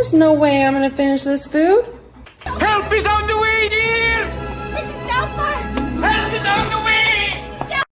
There's no way I'm gonna finish this food.